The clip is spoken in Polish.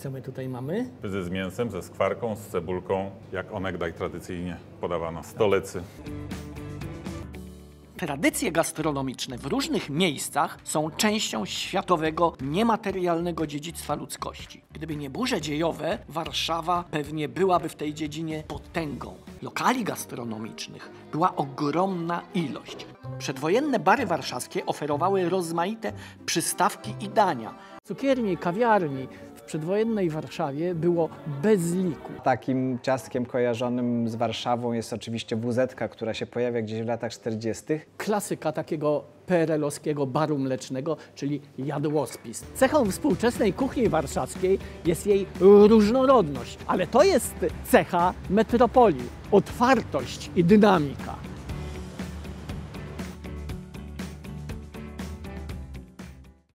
co my tutaj mamy? Pyzy z mięsem, ze skwarką, z cebulką, jak onegdaj tradycyjnie podawano w stolicy. Tradycje gastronomiczne w różnych miejscach są częścią światowego niematerialnego dziedzictwa ludzkości. Gdyby nie burze dziejowe, Warszawa pewnie byłaby w tej dziedzinie potęgą. Lokali gastronomicznych była ogromna ilość. Przedwojenne bary warszawskie oferowały rozmaite przystawki i dania. Cukierni, kawiarni przedwojennej Warszawie było bez liku. Takim ciastkiem kojarzonym z Warszawą jest oczywiście WZ, która się pojawia gdzieś w latach 40. klasyka takiego PRL-owskiego baru mlecznego, czyli jadłospis. Cechą współczesnej kuchni warszawskiej jest jej różnorodność, ale to jest cecha metropolii, otwartość i dynamika.